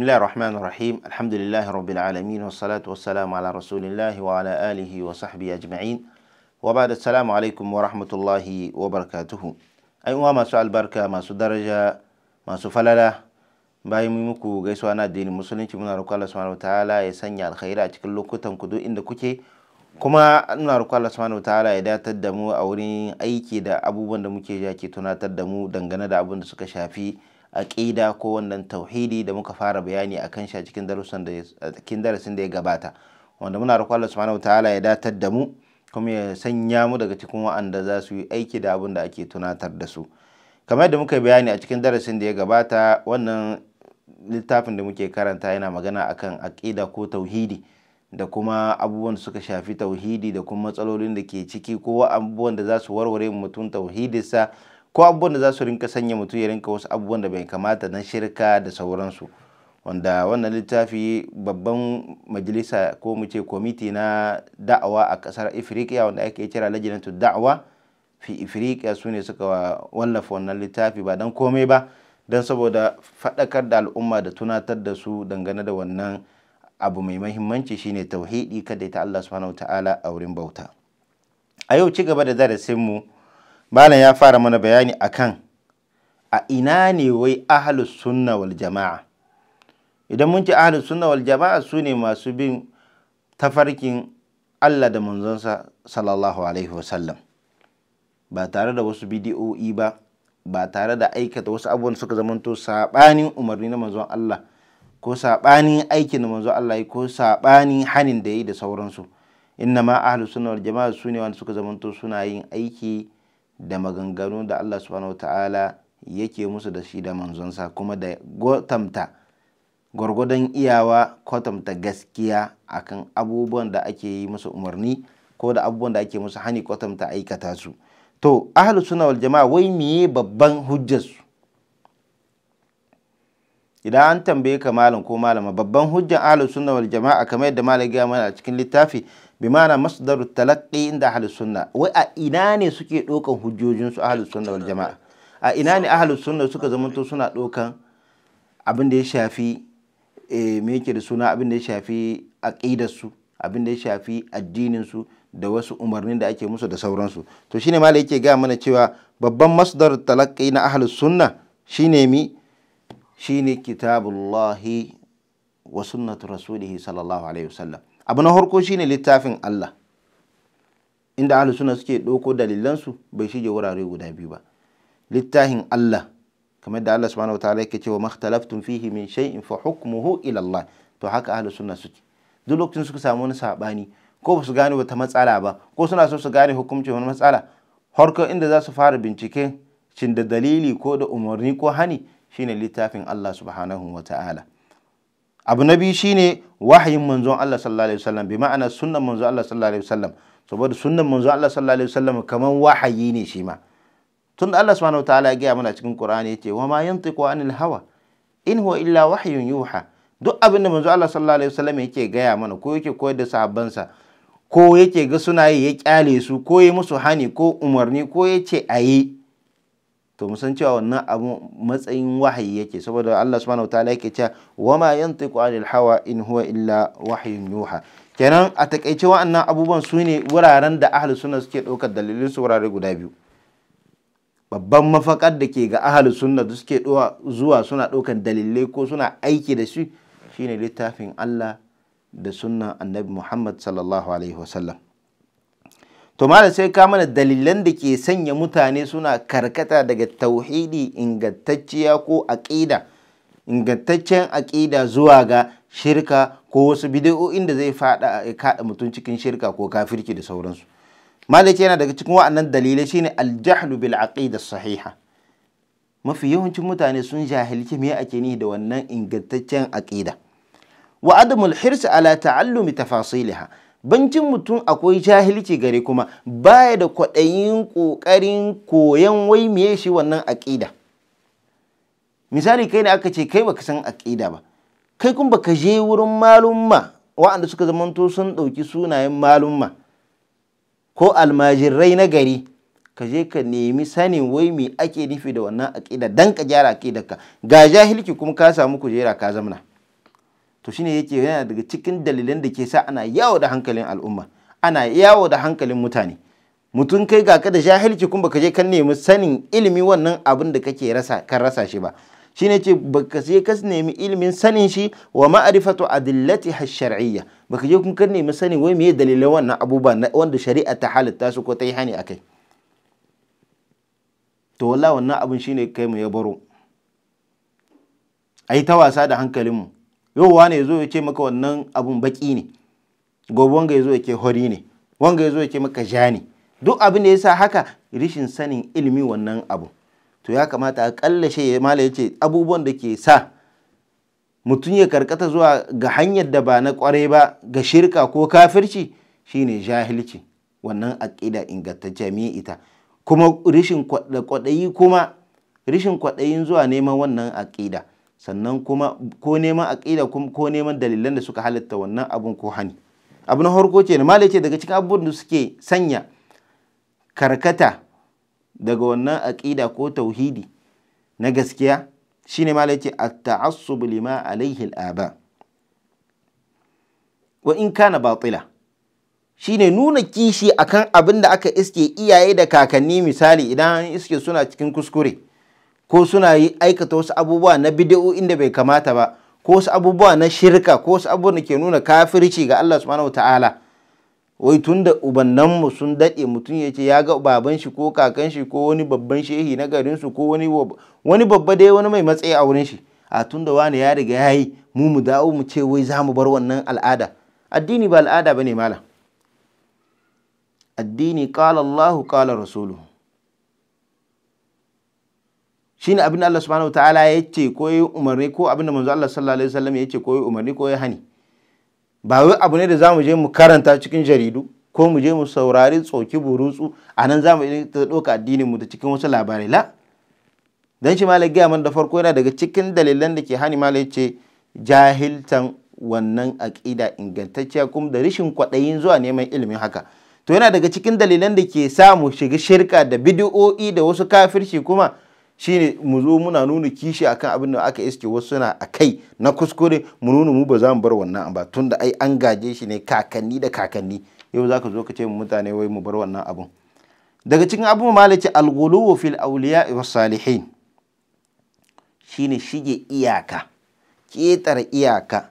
بسم الله الرحمن الرحيم الحمد لله رب العالمين والصلاة والسلام على رسول الله وعلى آله وصحبه أجمعين وبعد السلام عليكم ورحمة الله وبركاته أي ما سؤال بركة ما درجة ما سفللة باي ميمكو غيسو أنا دين المسلمين من رك الله سبحانه وتعالى يسني الخير أتكل كتم كدو إن دكتي كما من رك الله سبحانه وتعالى إذا تدمو أورين أي كده أبو بند مكجاتي تنا تدمو دعنا دا أبو بند سكشافي aqida ko wannan tauhidi da muka fara bayani akan shi a cikin darasin da ya gabata. Wanda muna roƙon Allah subhanahu wataala ya datar da mu kuma ya sanya mu daga cikin wa'anda za su yi aiki da abin da ake tunatar da su. Kamar yadda muka bayani a cikin darasin da ya gabata wannan littafin da muke karanta yana magana akan aƙida ko tauhidi da kuma abubuwan da suka shafi tauhidi da kuma matsalolin da ke ciki ko abubuwan da za su warware mutum tauhidinsa ko abubuwan da za su rinka sanya mutum ya rinka wasu abubuwan da bai kamata na shirka da sauransu. Wanda wannan littafi babban majalisa ko mu ce kwamiti na da'awa a ƙasar ifirikiya wanda ake kira lajinatu da'awa fi ifirikiya su ne suka wallafa wannan littafi ba don komai ba don saboda faɗakar da al'umma da tunatar da su dangane da wannan abu mai mahimmanci shine tauhidi kada ta Allah subhanahu ta'ala a wurin bauta. A yau ci gaba da darasinmu malam ya fara mana bayani akan a ina ne wai ahlus sunna wal jama'a. Idan mun ci ahlus sunna wal jama'a su ne masu bin tafarkin Allah da manzonsa sallallahu alaihi wasallam. Ba tare da wasu bidiyo'i ba ba tare da aikata wasu abubuwan suka zamanto saɓanin umarni na manzon Allah ko saɓanin aikin da manzon Allah ko saɓanin hanin da yi da sauransu. Inna ma ahlus sunna wal jama'a su ne wanda suka zamanto suna yin aiki da maganganu da Allah subhanahu ta'ala yake musu da shi da manzonsa kuma da gotamta gwargwadon iyawa kwatamta gaskiya akan abubuwan da ake yi musu umarni ko da abubuwan da ake musu hani kwatamta aikata su. To ahlus wal jama'a wai miye babban hujjarsu? Idan an tambaye ka malam ko malama babban hujjar ahlus sunna wal jama'a kamar yadda malam ya mana a cikin littafi bi ma'ana masdaru talaqqi inda ahlus sunna. Wai a ina ne suke ɗaukan hujjojin su ahlus sunna wal jama'a? A ina ne ahlus sunna suka zamanto suna ɗaukan abin da ya shafi me yake da suna? Abin da ya shafi aqidar su abin da ya shafi addinin su da wasu umarnin da ake musu da sauransu. To shine ma yake ga mana cewa babban masdar talaqqi na ahlus sunna shine mi? Shine kitabullahi wa sunnatu rasulihi sallallahu alaihi wasallam. Abu na farko shine littafin Allah inda ahlus sunna suke ɗauko dalilansu bai shige wurare guda biyu ba. Littafin Allah kamar da Allah subhanahu wataala yake cewa makhtalaftum fihi min shay'in fa hukmuhu ila Allah. To haka ahlus sunna suke. Duk lokacin suka samu wani saɓani ko ba su gane wata matsala ba ko suna so su gane hukuncin wani matsala harkar inda za su fara bincike cin da dalili ko da umarni ko hani shine littafin Allah subhanahu wa ta'ala. Abu na biyu shine wahayin manzon Allah sallallahu alaihi wasallam bi ma'ana sunnan manzon Allah sallallahu alaihi wasallam. Saboda sunnan manzon Allah sallallahu alaihi wasallam kaman wahayi ne shi ma. Tunda Allah subhanahu wa ta'ala ya gaya mana cikin Qur'ani ya ce wa ma yantiqu anil hawa in huwa illa wahyun yuha. Duk abin da manzon Allah sallallahu alaihi wasallam yake gaya mana ko yake koyar da sahabbansa ko yake ga suna yi ya ƙyale su ko yi musu hani ko umarni ko ya ce a yi to mu san cewa wannan abu matsayin wahayi yake saboda Allah subhanahu wataala yake cewa wama yantiqu anil hawa in huwa illa wahyun yuha kenan a taƙaice wa'annan abubuwan su ne wuraren da ahlus sunna suke ɗaukar dalilin su wurare guda biyu babban mafakar da ke ga ahlus sunna da suke zuwa suna ɗaukar dalilai ko suna aiki da shi shine littafin Allah da sunnan annabi Muhammad sallallahu Alaihi wasallam. To malam sai ka mana dalilan da ke sanya mutane suna karkata daga tauhidi ingantacciya ko aƙida, ingantaccen aƙida zuwa ga shirka ko wasu bidiyo'in da zai fada kaɗa mutum cikin shirka ko kafirki da sauransu. Malam yana daga cikin wa'annan dalilai shine aljahlu bil aqida sahiha. Mafi yawancin mutane sun jahilci me ake ni da wannan ingantaccen aƙida. wa adamul hirsi ala ta'allumi tafasiliha bancin mutum akwai jahilci gare kuma baya da kwaɗayin ƙoƙarin koyan wai miye shi wannan aƙida. Misali kai ne aka ce kai baka san aƙida ba kai kuma baka je wurin malumma waɗanda suka zamanto sun ɗauki sunayen malumma ko almajirai na gari ka je ka nemi sanin wai me ake nufi da wannan aƙida dan ka gyara aƙidarka. Ga jahilci kuma ka samu kujera ka zamna. To shine yake yana daga cikin dalilan da ke sa ana yawo da hankalin al'umma. Ana yawo da hankalin mutane. Mutum kai ga ka da jahilci kuma baka je kan nemi sanin ilimi wannan abin da kake rasa kan rasa shi ba. Shine ce baka je ka nemi ilimin sanin shi wa ma'rifatu adillati shar'iyya. Baka je kun kan nemi sanin wai meye dalilan wannan abubuwa wanda shari'a ta halitta su ko ta yi hani akai to wallahi wannan abin shine kai mu ya baro. Ai ta wasa da hankalinmu. Yau wane ya zo ya ce maka wannan abun baki ne? Gobe wanga ya zo ya ke hori ne. Wanga ya zo ya ce maka ja ne. Duk abin da ya sa haka rishin sanin ilimi wannan abu. To ya kamata a kalla shi ya mala ya ce abubuwan da ke sa mutum ya karkata zuwa ga hanyar da ba na ƙwarai ba ga shirka ko kafirci shine jahilci. Wannan aƙida ingantacce me ita? Kuma rishin kwaɗayi kuma rishin kwaɗayin zuwa neman wannan aƙida. Sannan kuma ko neman aƙida ko neman dalilan da suka halatta wannan abun ko hani. Abu na farko ce malai ce daga cikin abubuwan da suke sanya karkata daga wannan aƙida ko tauhidi na gaskiya shine malai ce at-ta'assub lima alaihi al-aba. Wa in kana batila shine nuna kishi akan abin da aka iske iyaye da kakanni misali idan iske suna cikin kuskure. Ko suna yi aikata wasu abubuwa na bid'o inda bai kamata ba ko wasu abubuwa na shirka ko wasu abubuwan da ke nuna kafirci ga Allah subhanahu ta'ala. Wai tun da ubannanmu sun daɗe mutum ya ce ya ga baban shi ko kakan shi ko wani babban shehi na garin su ko wani wani babba dai wani mai matsayi a wurin shi. A tun da wani ya riga ya yi mu mu dawo mu ce wai za mu bar wannan al'ada. Addini ba al'ada ba ne malam. Addini qala Allah qala rasuluhu. Shine abin da Allah subhanahu wa ta'ala ya ce ko yi umarni ko abin da manzo Allah sallallahu alaihi wasallam ya ce ko yi umarni ko ya hani. Ba wai abu ne da za mu je mu karanta cikin jaridu ko mu je mu saurari tsoki burutsu a nan za mu ta ɗauka addinin mu da cikin wasu labarai. La. Dan shi malai gaya man da farko yana daga cikin dalilan da ke hani malai ce jahiltan wannan aƙida ingantacciya kuma da rashin kwaɗayin zuwa neman ilimin haka. To yana daga cikin dalilan da ke samu shiga shirka da bidiyo'i da wasu kafirci kuma shine mu zo muna nuna kishi akan abin da aka iske wasu suna a kai na kuskure mu nuna mu ba za mu bar wannan ba. Tun da ai an gaje shi ne kakanni da kakanni. Yau za ka zo ka ce mu mutane wai mu bar wannan abun. Daga cikin abubuwan malaci alghuluwu fil awliya was salihin. Shine shige iyaka ƙetare iyaka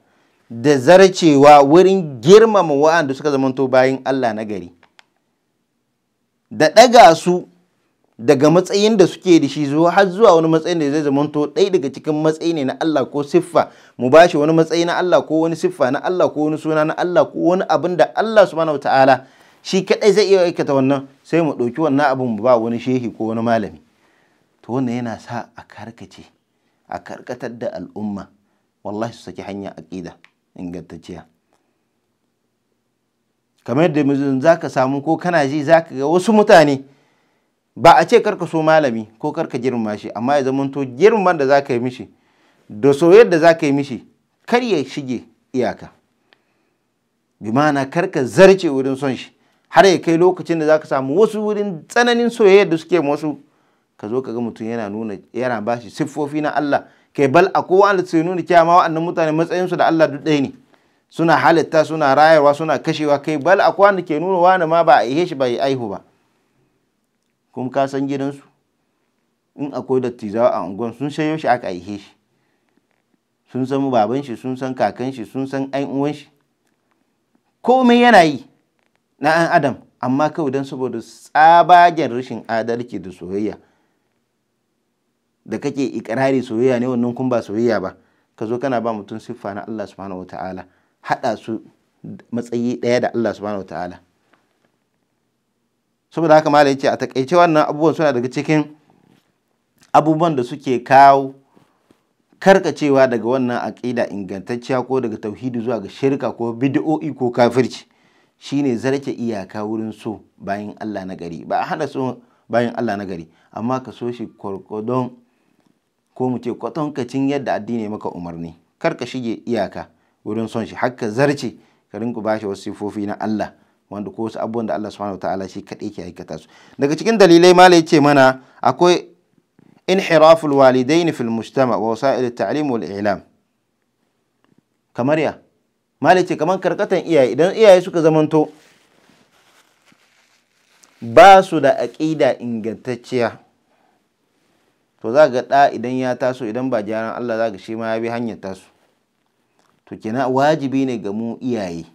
da zarcewa wurin girmama wa'anda suka zamanto bayan Allah na gari. Da ɗaga su daga matsayin da suke da shi zuwa har zuwa wani matsayin da zai zamanto ɗaya daga cikin matsayi ne na Allah ko siffa. Mu bashi wani matsayi na Allah ko wani siffa na Allah ko wani suna na Allah ko wani abin da Allah subhanahu ta'ala shi kadai zai iya aikata wannan sai mu ɗauki wannan abin mu ba wani shehi ko wani malami. To wannan yana sa a karkace a karkatar da al'umma. Wallahi su saki hanya aqida ingantacciya. Kamar yadda za ka samu ko kana ji za ka ga wasu mutane ba a ce kar ka so malami ko kar ka girma shi amma ya zama to girman da za ka yi mishi da soyayyar da za ka yi mishi kar ya shige iyaka. Bi ma'ana kar ka zarce wurin son shi har ya kai lokacin da za ka samu wasu wurin tsananin soyayyar da suke wasu. Ka zo ka ga mutum yana nuna yana ba shi siffofi na Allah. Kai bal a kowa da su nuna cewa ma wa'annan mutane matsayinsu da Allah duk ɗaya ne. Suna halitta suna rayarwa suna kashewa. Kai bal a kowa da ke nuna wani ma ba a ihe shi ba ya aihu ba. Kuma ka san gidansu. In akwai dattijawa a unguwan sun sayo shi aka aihe shi. Sun san baban shi sun san kakan shi sun san ainihin uwan shi. Komai yana yi na an adam amma kawai don saboda tsabagen rashin adalci da soyayya. Da kake ikirari soyayya ne wannan kun ba soyayya ba. Ka zo kana ba mutum siffa na Allah subhanahu wataala haɗa su matsayi ɗaya da Allah subhanahu wataala saboda haka malai ce a taƙaice wannan abubuwan suna daga cikin abubuwan da suke kawo karkacewa daga wannan aƙida ingantacciya ko daga tauhidi zuwa ga shirka ko bid'o'i ko kafirci. Shine zarce iyaka wurin so bayan Allah na gari. Ba a hana so bayan Allah na gari amma ka so shi kwarkwadon ko mu ce kwatankacin yadda addini maka umarni. Kar ka shige iyaka wurin son shi haka zarce ka rinka bashi wasu sifofi na Allah. Wanda ko wasu abubuwan da Allah subhanahu wataala shi kaɗai ke aikata su. Daga cikin dalilai ma ce mana akwai inhiraful walidaini fil mujtama wa wasa'il at-ta'lim wal i'lam. Kamar ya? Mali ce kamar karkatan iyaye. Idan iyaye suka zamanto ba su da aƙida ingantacciya to za ga ɗa idan ya taso idan ba gyaran Allah za ga shi ma ya bi hanyar taso to kenan wajibi ne ga mu iyaye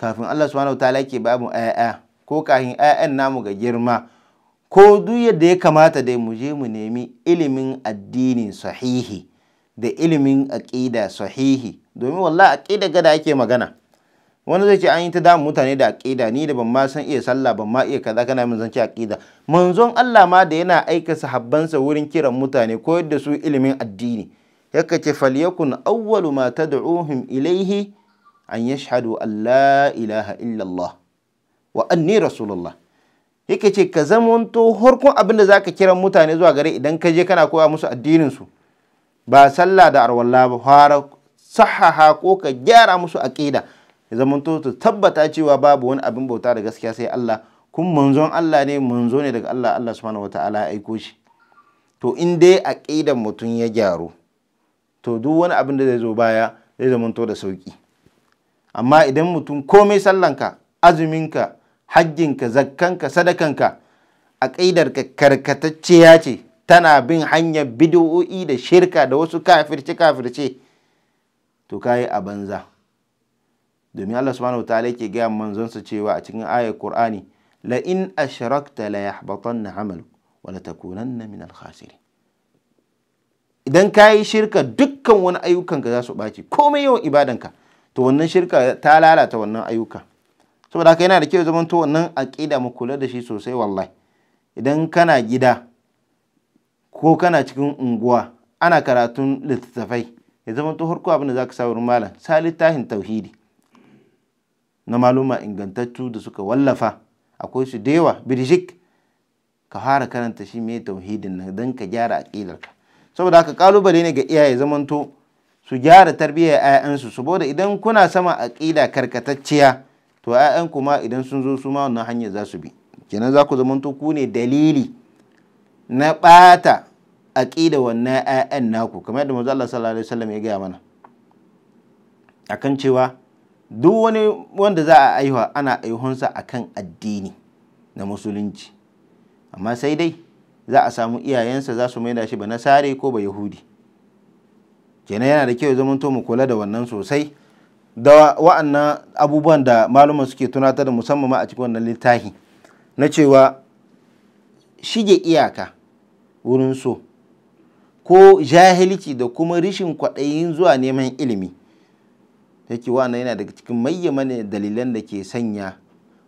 kafin Allah subhanahu wataala ke babu ayaya ko kafin ayan namu ga girma ko duk yadda ya kamata dai mu je mu nemi ilimin addini sahihi da ilimin aƙida sahihi. Domin wallahi aƙida gada ake magana. Wani zai ce an yi ta damun mutane da aƙida ni da ban ma san iya sallah ban ma iya kaza kana min zance aƙida. Manzon Allah ma da yana aika sahabbansa wurin kiran mutane koyar da su ilimin addini. Yaka ce falyakun awwalu ma tad'uhum ilaihi an yashhadu an la ilaha illallah wa anni rasulullah. Yake ce ka zamanto harkon abin da zaka kiran mutane zuwa gare idan ka je kana koya musu addinin su ba sallah da arwalla ba fara sahaha ko ka gyara musu aqida. Ya zamanto ta tabbata cewa babu wani abin bauta da gaskiya sai Allah. Kun manzon Allah ne manzo ne daga Allah Allah subhanahu wataala ya aiko shi. To in dai aqidan mutum ya gyaru to duk wani abin da zai zo baya zai zamanto da sauƙi amma idan mutum komai sallanka azuminka hajjinka zakkanka sadakanka aqidarka karkatacciya ce tana bin hanyar bid'o'i da shirka da wasu kafirce kafirce to kayi a banza. Domin Allah subhanahu wataala yake gaya manzonsa cewa a cikin ayar Qur'ani la in ashrakta la yahbatanna amalu wa la takunanna min al idan ka yi shirka dukkan wani ayyukanka za su ɓaci. Komai yawan ibadanka to wannan shirka ta lalata wannan ayyuka. Saboda haka yana da kyau zaman to wannan aƙida mu kula da shi sosai wallahi. Idan kana gida ko kana cikin unguwa ana karatun littattafai ya zama to harko abin da za ka sa wurin malam sa littafin tauhidi na maluma ingantattu da suka wallafa. Akwai su da yawa birjik ka fara karanta shi mai tauhidin nan don ka gyara aƙidarka. Saboda haka ƙalubale ne ga iyaye zamanto su gyara tarbiyyar 'ya'yansu saboda idan kuna sama aƙida karkatacciya to 'ya'yanku ma idan sun zo su ma wannan hanyar za su bi. Kenan za ku zamanto ku ne dalili na ɓata aƙida wannan 'ya'yan naku kamar yadda manzo Allah sallallahu alaihi wasallam ya gaya mana. Akan cewa duk wani wanda za a aihuwa ana aihunsa akan addini na musulunci. Amma sai dai za a samu iyayensa za su maida shi ba nasare ko ba yahudi. Kenan yana da kyau zaman mu kula da wannan sosai. Da wa'annan abubuwan da maluman suke tunatar da musamman ma a cikin wannan littafi na cewa shige iyaka wurin so ko jahilci da kuma rishin kwaɗayin zuwa neman ilimi. Yake wannan yana daga cikin mayyama dalilan da ke sanya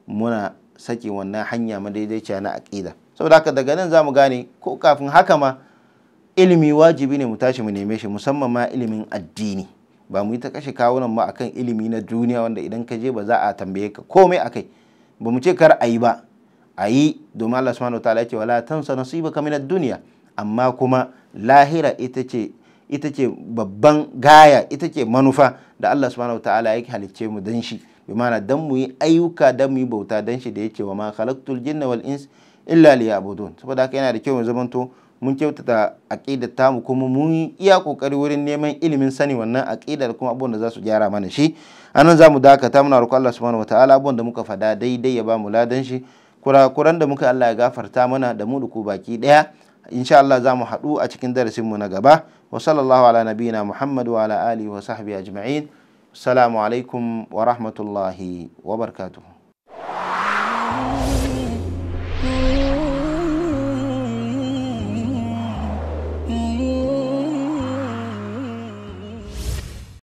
muna sake wannan hanya madaidaiciya na aƙida. Saboda haka daga nan za mu gane ko kafin haka ma ilimi wajibi ne mu tashi mu neme shi musamman ma ilimin addini. Ba mu yi ta kashe kawunan mu akan ilimi na duniya wanda idan ka je ba za a tambaye ka komai akai ba mu ce kar a yi ba. A yi domin Allah subhanahu wa ta'ala ce wala tansa nasibaka min ad-dunya. Amma kuma lahira ita ce ita ce babban gaya ita ce manufa da Allah subhanahu wa ta'ala ya halicce mu dan shi. Bi ma'ana dan mu yi ayyuka dan mu yi bauta dan shi da yake wa ma khalaqtul jinna wal ins illa liya'budun. Saboda haka yana da kyau mu zamanto mun kyautata aqidar tamu kuma mun iya ƙoƙari wurin neman ilimin sani wannan aqidar kuma abubuwan da za su gyara mana shi. Anan za mu dakata muna roƙon Allah subhanahu wa ta'ala abubuwan da muka fada daidai ya ba mu ladan shi. Kurakuran da muka Allah ya gafarta mana da mu da ku baki ɗaya insha Allah za mu haɗu a cikin darasin mu na gaba. Wa sallallahu ala nabiyina Muhammad wa ala alihi wa sahbihi ajma'in. Assalamu alaikum wa rahmatullahi wa barakatuh.